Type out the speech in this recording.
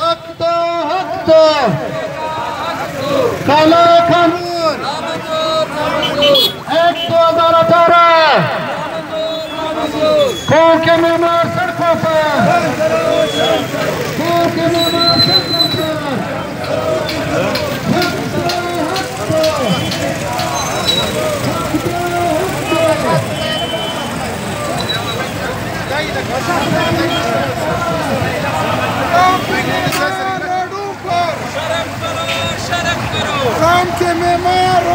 Hakta hakta কালা কানুন একশো হাজার তারা কোকে মেমার সড়কোপা কোকে মেমার সড়কোপা Thank you. Aunque me muero,